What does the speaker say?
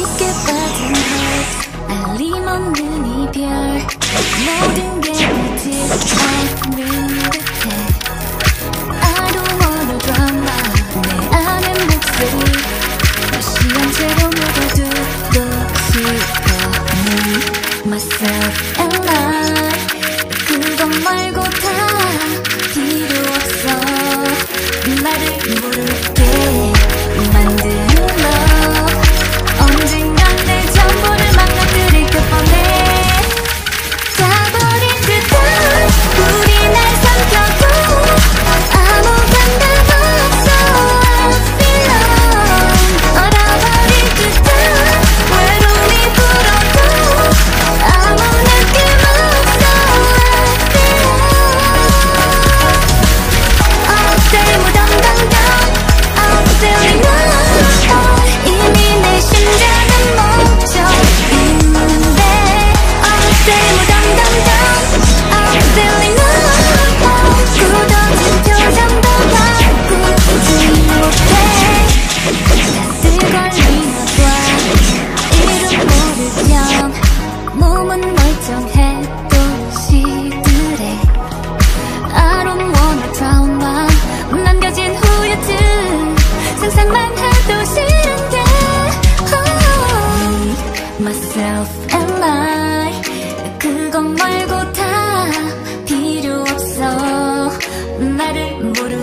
깊게 빠진 걸 알림 없는 이별. 모든 게 빛을 밝는 듯해. I don't wanna drama 내 안의 목소리. 다시 한 채로 묻어두고 싶어 Me, myself and I. 그것 말고 myself and I. 그것 말고 다 필요 없어. 나를 모르